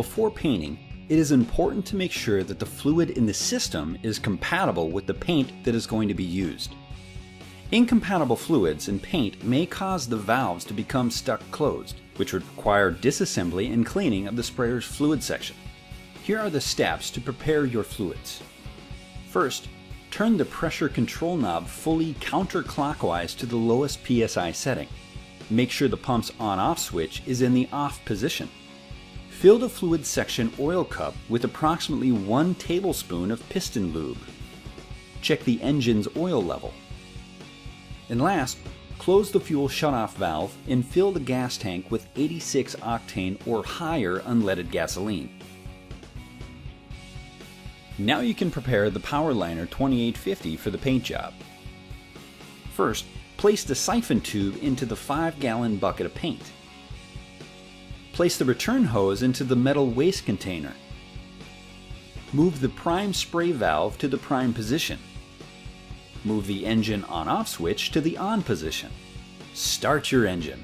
Before painting, it is important to make sure that the fluid in the system is compatible with the paint that is going to be used. Incompatible fluids and paint may cause the valves to become stuck closed, which would require disassembly and cleaning of the sprayer's fluid section. Here are the steps to prepare your fluids. First, turn the pressure control knob fully counterclockwise to the lowest PSI setting. Make sure the pump's on-off switch is in the off position. Fill the fluid section oil cup with approximately 1 tablespoon of piston lube. Check the engine's oil level. And last, close the fuel shutoff valve and fill the gas tank with 86 octane or higher unleaded gasoline. Now you can prepare the PowrLiner 2850 for the paint job. First, place the siphon tube into the 5 gallon bucket of paint. Place the return hose into the metal waste container. Move the prime spray valve to the prime position. Move the engine on-off switch to the on position. Start your engine.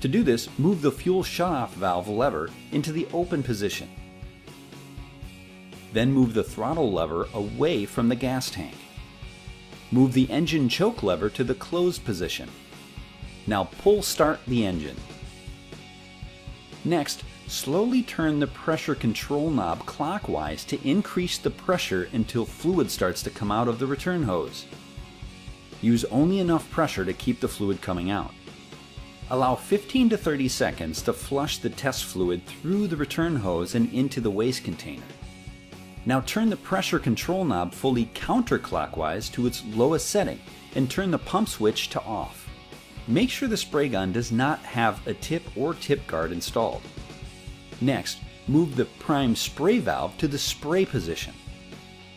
To do this, move the fuel shutoff valve lever into the open position. Then move the throttle lever away from the gas tank. Move the engine choke lever to the closed position. Now pull start the engine. Next, slowly turn the pressure control knob clockwise to increase the pressure until fluid starts to come out of the return hose. Use only enough pressure to keep the fluid coming out. Allow 15 to 30 seconds to flush the test fluid through the return hose and into the waste container. Now turn the pressure control knob fully counterclockwise to its lowest setting and turn the pump switch to off. Make sure the spray gun does not have a tip or tip guard installed. Next, move the prime spray valve to the spray position.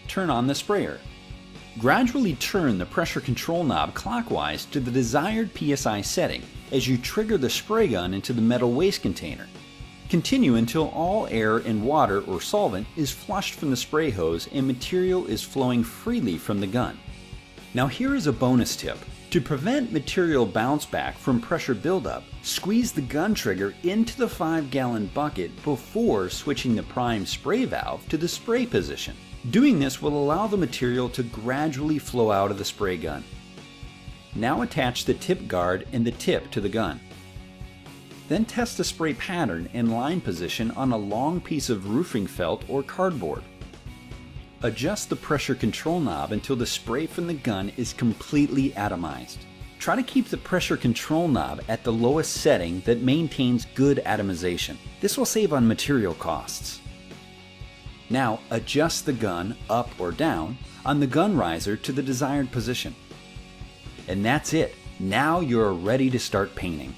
Turn on the sprayer. Gradually turn the pressure control knob clockwise to the desired PSI setting as you trigger the spray gun into the metal waste container. Continue until all air and water or solvent is flushed from the spray hose and material is flowing freely from the gun. Now here is a bonus tip. To prevent material bounce back from pressure buildup, squeeze the gun trigger into the 5 gallon bucket before switching the prime spray valve to the spray position. Doing this will allow the material to gradually flow out of the spray gun. Now attach the tip guard and the tip to the gun. Then test the spray pattern and line position on a long piece of roofing felt or cardboard. Adjust the pressure control knob until the spray from the gun is completely atomized. Try to keep the pressure control knob at the lowest setting that maintains good atomization. This will save on material costs. Now adjust the gun up or down on the gun riser to the desired position. And that's it. Now you're ready to start painting.